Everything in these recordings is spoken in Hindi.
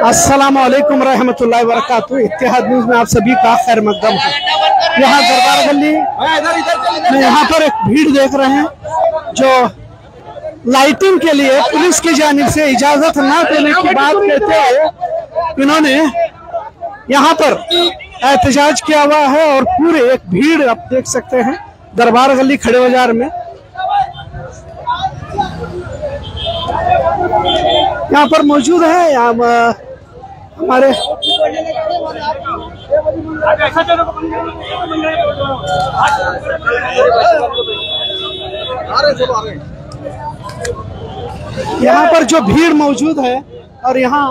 अस्सलाम वालेकुम वरक इतिहाद न्यूज़ में आप सभी का खैर मकदम है। यहाँ दरबार गली, में यहाँ पर एक भीड़ देख रहे हैं, जो लाइटिंग के लिए, पुलिस की जानिब से इजाज़त न देने की बात कहते हुए इन्होंने यहाँ पर एहतजाज किया हुआ है और पूरे एक भीड़ आप देख सकते हैं, दरबार गली खड़े बाज़ार में। यहाँ पर मौजूद है, यहाँ हमारे यहाँ पर जो भीड़ मौजूद है और यहाँ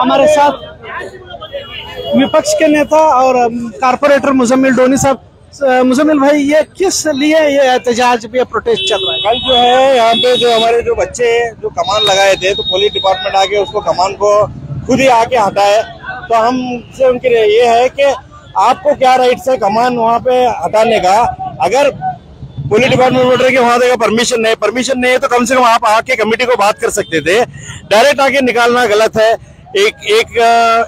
हमारे साथ विपक्ष के नेता और कारपोरेटर मुजम्मिल डोनी साहब मुजम्मिल भाई, ये किस लिए ये एहतजाज ये प्रोटेस्ट चल रहा है? कल जो है, यहाँ पे जो हमारे जो बच्चे जो कमान लगाए थे तो पुलिस डिपार्टमेंट आके उसको कमान को खुद ही आके हटाए तो हम से उनके लिए ये है कि आपको क्या राइट है कमान वहाँ पे हटाने का? अगर पुलिस डिपार्टमेंट बोल रहे कि वहाँ देखा परमिशन नहीं परमिशन नहीं है तो कम से कम आप आके कमेटी को बात कर सकते थे। डायरेक्ट आके निकालना गलत है। एक एक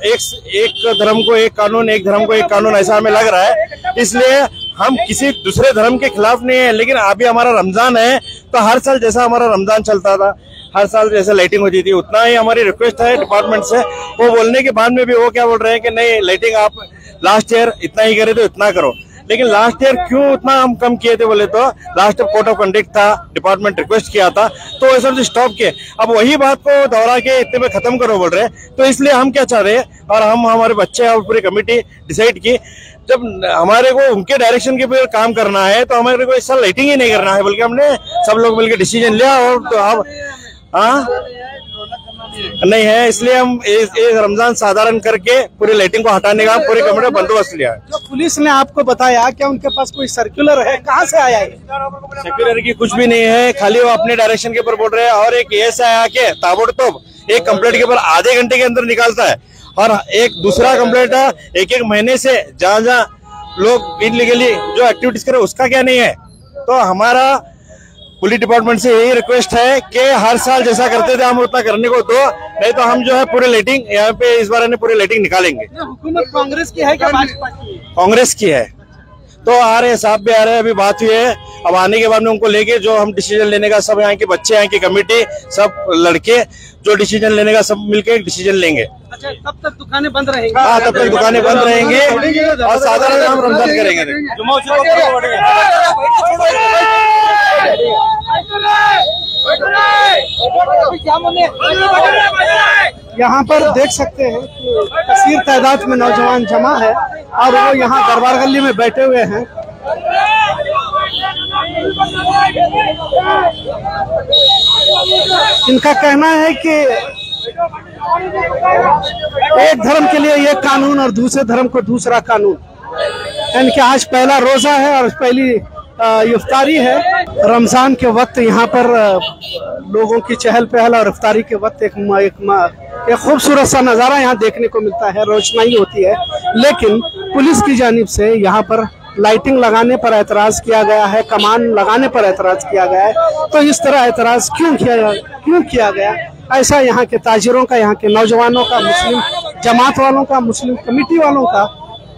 एक एक धर्म को एक कानून, एक धर्म को एक कानून ऐसा हमें लग रहा है। इसलिए हम किसी दूसरे धर्म के खिलाफ नहीं है, लेकिन अभी हमारा रमज़ान है तो हर साल जैसा हमारा रमज़ान चलता था। हर साल जैसे लाइटिंग होती थी उतना ही हमारी रिक्वेस्ट है डिपार्टमेंट से। वो बोलने के बाद में भी वो क्या बोल रहे हैं कि नहीं लाइटिंग आप लास्ट ईयर इतना ही करे तो इतना करो। लेकिन लास्ट ईयर क्यों उतना हम कम किए थे बोले तो? Last year court of conduct था डिपार्टमेंट रिक्वेस्ट किया था तो वैसा से स्टॉप किए। अब वही बात को दोहरा के इतने में खत्म करो बोल रहे तो इसलिए हम क्या चाह रहे हैं? और हम, हमारे बच्चे और पूरी कमेटी डिसाइड की, जब हमारे को उनके डायरेक्शन के ऊपर काम करना है तो हमारे को इस साल लाइटिंग ही नहीं करना है। बल्कि हमने सब लोग मिलकर डिसीज़न लिया और तो अब हाँ? नहीं है इसलिए हम इस, इस रमज़ान साधारण करके पूरी लाइटिंग को हटाने का पूरे कमेटी बंदोबस्त लिया है। जो पुलिस ने आपको बताया क्या उनके पास कोई सर्कुलर है कहाँ से आया है सेक्युलर की कुछ भी नहीं है खाली वो अपने डायरेक्शन के ऊपर बोल रहे हैं और एक एस आके ताबड़तोब एक कंप्लेंट के ऊपर आधे घंटे के अंदर निकालता है। और एक दूसरा कंप्लेंट एक एक महीने से जहाँ जहाँ लोग इनलीगली जो एक्टिविटीज़ करे उसका क्या नहीं है? तो हमारा पुलिस डिपार्टमेंट से यही रिक्वेस्ट है कि हर साल जैसा करते थे हम उतना करने को दो नहीं तो हम जो है पूरे लेटिंग यहाँ पे इस बार पूरे पूरी लेटिंग निकालेंगे। कांग्रेस की है क्या भाजपा की? है कांग्रेस की है। तो आ रहे हैं साहब भी आ रहे हैं अभी बात हुई है अब आने के बाद में उनको लेके जो हम डिसीज़न लेने का सब यहाँ के बच्चे यहाँ की कमेटी सब लड़के जो डिसीज़न लेने का सब मिलके डिसीज़न लेंगे अच्छा तब तक दुकानें बंद रहेंगे हाँ तब तक दुकानें बंद रहेंगे और साधारण हम रमज़ान करेंगे यहाँ पर देख सकते हैं कि कसीर तादाद में नौजवान जमा है और वो यहाँ दरबार गली में बैठे हुए हैं। इनका कहना है कि एक धर्म के लिए एक कानून और दूसरे धर्म को दूसरा कानून। यानी कि आज पहला रोजा है और पहली इफ्तारी है। रमज़ान के वक्त यहाँ पर लोगों की चहल पहल और इफ्तारी के वक्त एक म- एक, एक खूबसूरत सा नज़ारा यहाँ देखने को मिलता है रोशनाई होती है। लेकिन पुलिस की जानिब से यहाँ पर लाइटिंग लगाने पर एतराज़ किया गया है कमान लगाने पर एतराज़ किया गया है। तो इस तरह एतराज़ क्यों किया क्यों किया गया? ऐसा यहाँ के ताजिरों का यहाँ के नौजवानों का मुस्लिम जमात वालों का मुस्लिम कमेटी वालों का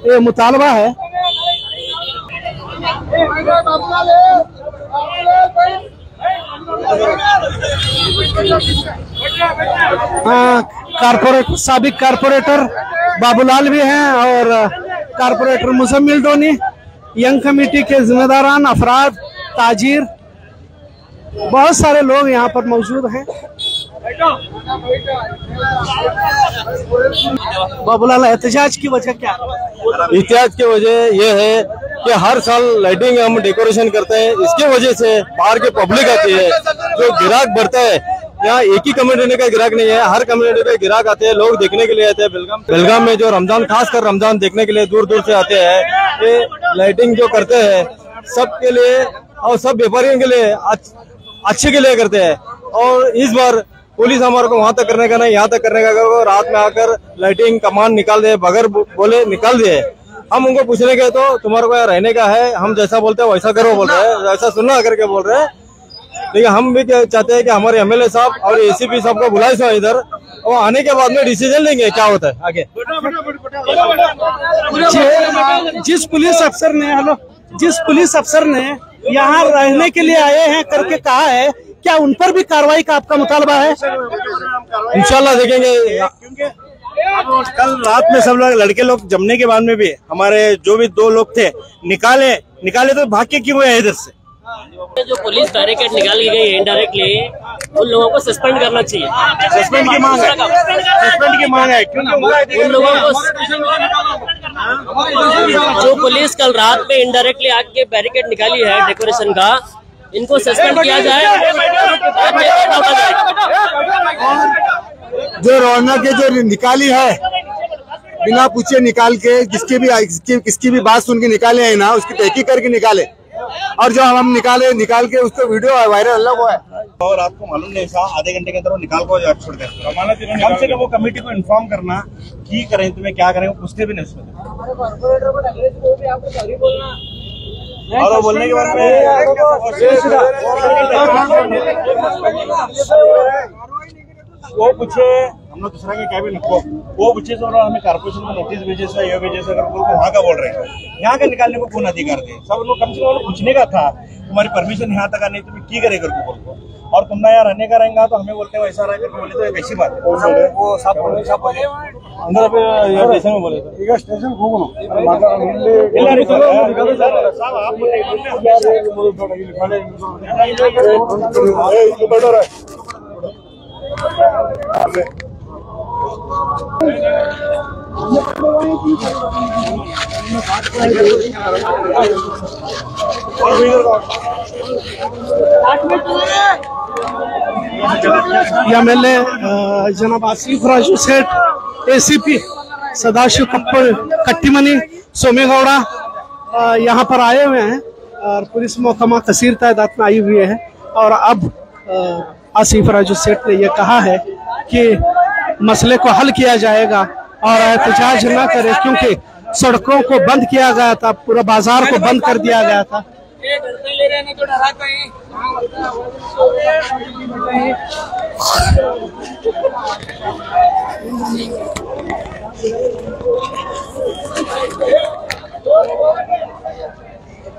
ये मुतालबा हाँ, कारपोरेट सबक कारपोरेटर बाबूलाल भी हैं और कारपोरेटर मुजम्मिल डोनी यंग कमेटी के जिम्मेदारान अफराद, ताजिर, बहुत सारे लोग यहाँ पर मौजूद हैं। बाबूलाल एहतजाज की वजह क्या? इतिहास की वजह यह है कि हर साल लाइटिंग हम डेकोरेशन करते हैं। इसके वजह से बाहर की पब्लिक आती है। जो ग्राहक बढ़ता है, यहाँ एक ही कम्युनिटी का ग्राहक नहीं है। हर कम्युनिटी के ग्राहक आते हैं। लोग देखने के लिए आते हैं बेलगाम बेलगाम में जो रमज़ान खास कर रमज़ान देखने के लिए दूर दूर से आते हैं ये लाइटिंग जो करते हैं, सबके लिए और सब व्यापारियों के लिए अच्छे के लिए करते हैं। और इस बार पुलिस हमारे को वहाँ तक करने का नहीं, यहाँ तक करने का रात में आकर लाइटिंग कमान निकाल दे, बगैर बोले, निकाल दिए हम उनको पूछने गए तो तुम्हारे को यहाँ रहने का है हम जैसा बोलते हैं वैसा करो बोल रहे हैं वैसा सुनना करके बोल रहे हैं। लेकिन हम भी चाहते हैं कि हमारे एमएलए साहब और एसीपी साहब को बुलाए सो इधर और आने के बाद में डिसीज़न लेंगे क्या होता है आगे। जिस पुलिस अफसर ने हेलो जिस पुलिस अफसर ने यहाँ रहने के लिए आए हैं करके कहा है क्या उन पर भी कार्रवाई का आपका मुतालबा है? इंशाल्लाह देखेंगे। क्योंकि कल रात में सब लोग लड़के लोग जमने के बाद में भी हमारे जो भी दो लोग थे निकाले निकाले तो भाग के क्यों गए इधर से जो पुलिस बैरिकेड निकाल गई है इनडायरेक्टली उन लोगों को सस्पेंड करना चाहिए सस्पेंड की मांग है सस्पेंड की मांग है क्योंकि उन लोगों को जो पुलिस कल रात में इनडायरेक्टली आके बैरिकेड निकाली है डेकोरेशन का इनको सस्पेंड किया जाए। जो रौनक है जो निकाली है बिना पूछे निकाल के जिसकी भी किसकी, किसकी भी बात सुन के निकाले हैं ना उसकी तहकीक करके निकाले और जो हम निकाले निकाल के उसको वीडियो वायरल अलग हुआ है और आपको मालूम नहीं था आधे घंटे के अंदर वो निकाल को छोड़ कर कम से कम वो कमेटी को इन्फॉर्म करना की करें तुम्हें क्या करें पूछते भी नहीं उसमें और वो बोलने के बाद में वो पूछे हम लोग दूसरा के कैबिन को वो पूछे तो उन्होंने हमें कारपोरेशन को नोटिस भेजे से ये भेजे से अगर बोल को वहाँ का बोल रहे हैं यहाँ का निकालने को कौन अधिकार दे सब लोग कम से कम पूछने का था तुम्हारी परमिशन यहाँ तक नहीं तुम्हें की करे करके बोल को और तुमने यहाँ रहने का रहेगा तो हमें बोलते हो ऐसा रहा करके बोले तो एक ऐसी बात है वो सब बोले सब बोले अंदर पे स्टेशन में बोले ಈಗ ಸ್ಟೇಷನ್ ಹೋಗೋಣ एम एल ए जनाब आसिफ राजू सेठ एसीपी सदाशिव कप्पड़ कट्टीमनी, सोमेगौड़ा यहाँ पर आए हुए हैं और पुलिस महकमा, कसीर तादाद में आई हुई है और अब आसिफ राजू सेठ ने यह कहा है कि मसले को हल किया जाएगा और एहतजाज न करे, क्योंकि सड़कों को बंद किया गया था, पूरा बाज़ार को बंद कर दिया गया था।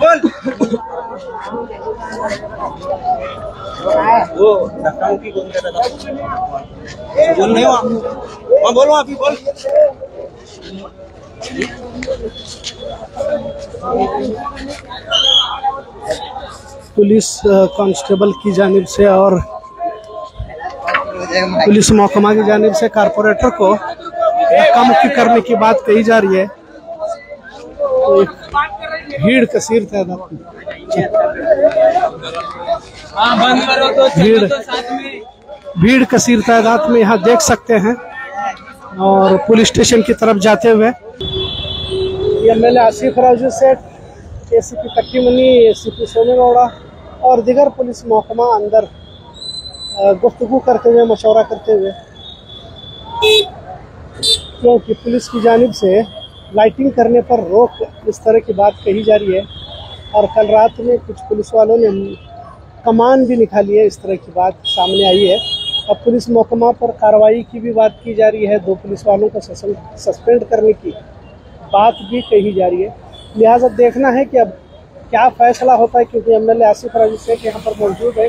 बोल नहीं वहाँ बोलो अभी बोल। पुलिस कांस्टेबल की जानिब से और पुलिस महकमा की जानिब से कारपोरेटर को मुक्की करने की बात कही जा रही है। तो भीड़ कसीर तादाद में भीड़। भीड़ कसीर तादाद में यहाँ देख सकते हैं और पुलिस स्टेशन की तरफ़ जाते हुए। M L Asif Raju Seth A C P Kattimani A C P सोमेगौड़ा और दिगर पुलिस महकमा अंदर गुफ्तगू करते हुए मशवरा करते हुए। क्योंकि पुलिस की जानब से लाइटिंग करने पर रोक इस तरह की बात कही जा रही है। और कल रात में कुछ पुलिस वालों ने कमान भी निकाली है, इस तरह की बात सामने आई है। अब पुलिस महकमा पर कार्रवाई की भी बात की जा रही है। दो पुलिस वालों को सस्पेंड करने की बात भी कही जा रही है। लिहाजा देखना है कि अब क्या फैसला होता है, क्योंकि M L A Asif Raju Sheikh यहाँ पर मौजूद है।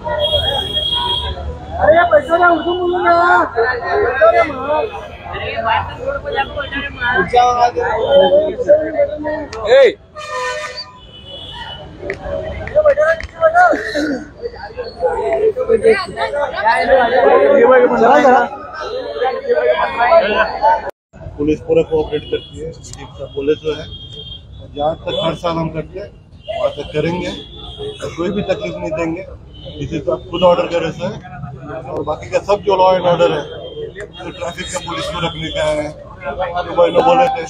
अरे पैसा ना। उर्दू बोलो ना पुलिस पूरा कोऑपरेट करती है बोले जो है जहाँ तक हर साल हम करते हैं वहाँ तक करेंगे। कोई भी तकलीफ़ नहीं देंगे। इसे तो आप खुद ऑर्डर करे सर। और बाकी का सब जो लॉ एंड ऑर्डर है जो ट्रैफिक का पुलिस को रखने का है जो भाई लोग बोले थे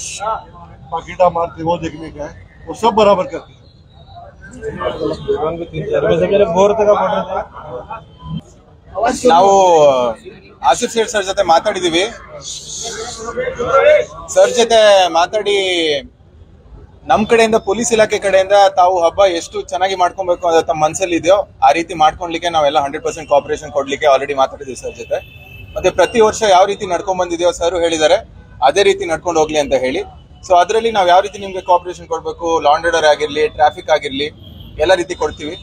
पाकिटा मारते वो देखने का है वो सब बराबर करते हैं ನಾವು ಆಸಿಫ್ ಸೇಠ್ ಸರ್ ಜೊತೆ ಮಾತಾಡಿದೀವಿ ಸರ್ ಜೊತೆ ಮಾತಾಡಿ ನಮ್ ಕಡೆಯಿಂದ ಪೊಲೀಸ್ ಇಲಾಖೆ ಕಡೆಯಿಂದ ತಾವು ಹಬ್ಬ ಎಷ್ಟು ಚೆನ್ನಾಗಿ ಮಾಡ್ಕೊಬೇಕು ಅಂತ ತಮ್ಮ ಮನಸ್ಸಲ್ಲಿ ಇದೆಯೋ ಆ ರೀತಿ ಮಾಡ್ಕೊಳ್ಲಿಕ್ಕೆ ನಾವೆಲ್ಲ ಹಂಡ್ರೆಡ್ ಪರ್ಸೆಂಟ್ ಕಾಪರೇಷನ್ ಕೊಡ್ಲಿಕ್ಕೆ ಆಲ್ರೆಡಿ ಮಾತಾಡಿದ್ವಿ ಸರ್ ಜೊತೆ. ಮತ್ತೆ ಪ್ರತಿ ವರ್ಷ ಯಾವ ರೀತಿ ನಡ್ಕೊಂಡ್ ಬಂದಿದೆಯೋ ಸರ್ ಹೇಳಿದ್ದಾರೆ ಅದೇ ರೀತಿ ನಡ್ಕೊಂಡು ಹೋಗ್ಲಿ ಅಂತ ಹೇಳಿ. ಸೊ ಅದರಲ್ಲಿ ನಾವು ಯಾವ ರೀತಿ ನಿಮ್ಗೆ ಕಾಪರೇಷನ್ ಕೊಡಬೇಕು ಲಾಂಡರ್ ಆಗಿರ್ಲಿ ಟ್ರಾಫಿಕ್ ಆಗಿರ್ಲಿ ಎಲ್ಲ ರೀತಿ ಕೊಡ್ತೀವಿ.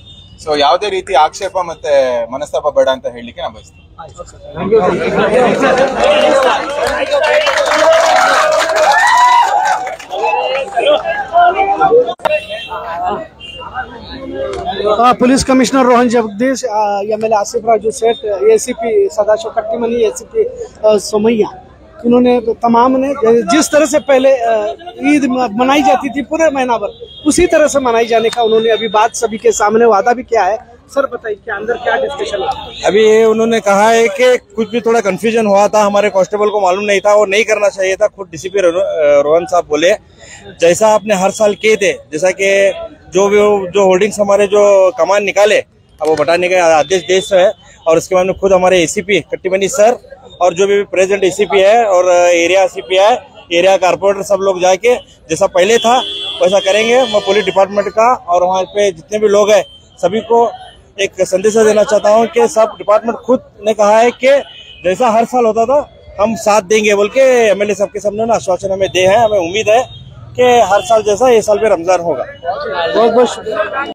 ಸೊ ಯಾವುದೇ ರೀತಿ ಆಕ್ಷೇಪ ಮತ್ತೆ ಮನಸ್ತಾಪ ಬೇಡ ಅಂತ ಹೇಳಲಿಕ್ಕೆ ನಾವು ಬಯಸ್ತೀವಿ आ, police commissioner Rohan Jagdish M L Asif Raju Seth ACP Sadashiv Kattimani P Somaiah. इन्होंने तमाम ने, जिस तरह से पहले ईद मनाई जाती थी पूरे महीना भर, उसी तरह से मनाई जाने का उन्होंने अभी बात सभी के सामने, वादा भी किया है। सर, बताइए, क्या अंदर क्या डिस्कशन अभी ये उन्होंने कहा है कि कुछ भी थोड़ा कंफ्यूजन हुआ था, हमारे कांस्टेबल को मालूम नहीं था और नहीं करना चाहिए था, खुद डीसीपी रोहन साहब बोले। जैसा आपने हर साल किए थे, जैसा कि जो भी जो होर्डिंग्स हमारे जो कमान निकाले, अब वो बटाने का आदेश देश है, और उसके बाद में खुद हमारे एसीपी कट्टीमनी सर, और जो भी प्रेजेंट एसीपी है, और एरिया सीपी है एरिया कारपोरेटर सब लोग जाके, जैसा पहले था, वैसा करेंगे। मैं पुलिस डिपार्टमेंट का, और वहाँ पे जितने भी लोग हैं, सभी को एक संदेशा देना चाहता हूँ कि सब डिपार्टमेंट खुद ने कहा है कि जैसा हर साल होता था, हम साथ देंगे बोल के एम एमएलए सबके सामने ना आश्वासन हमें दे है, हमें उम्मीद है कि हर साल जैसा ये साल भी रमज़ान होगा। बहुत बहुत